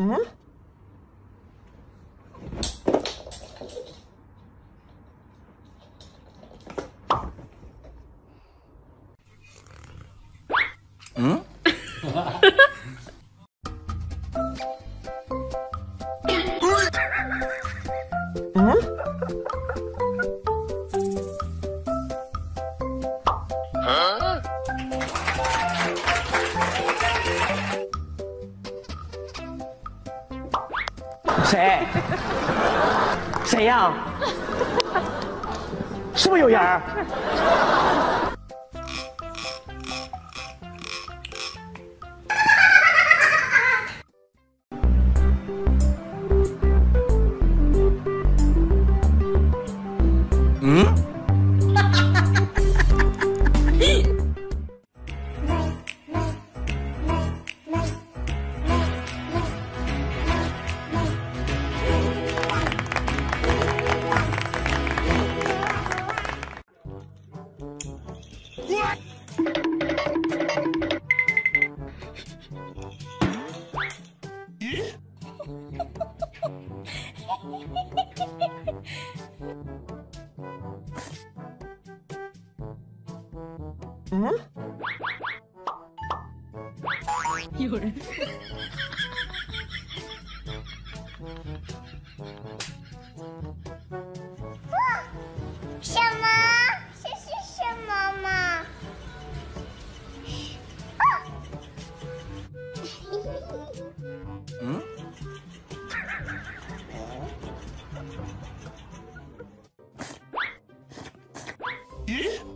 嗯？嗯？谁？谁呀？是不是有人嗯？有人。嗯？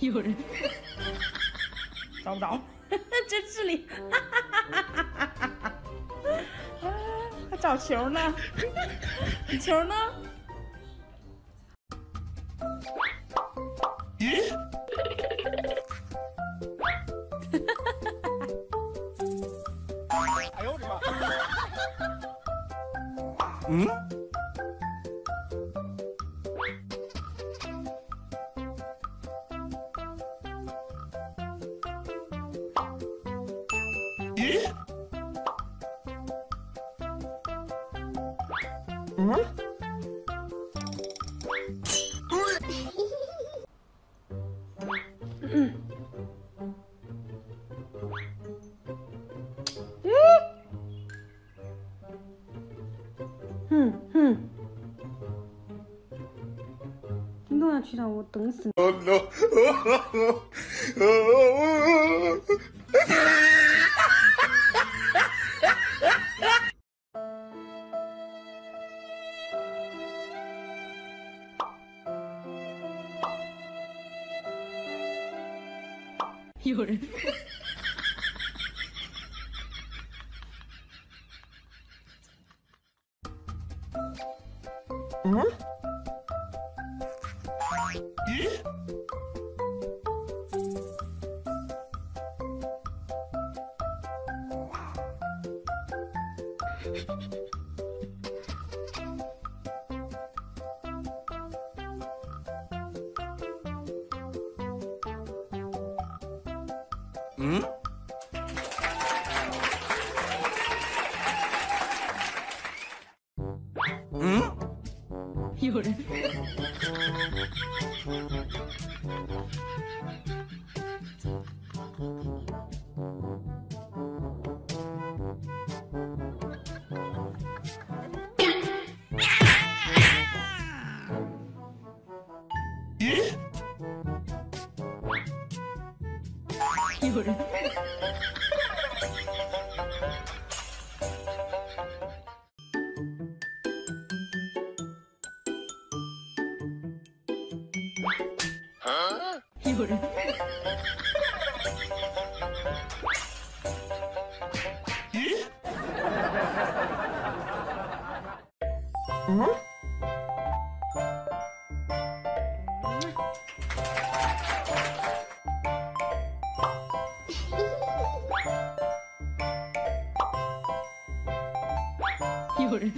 有人。找不着，真是里。啊，还找球呢？球呢？嗯？ 嗯？哼哼。你跟我去到我等死你！ 夜。んえ？嗯？嗯？有人。有人。有人。嗯？有人。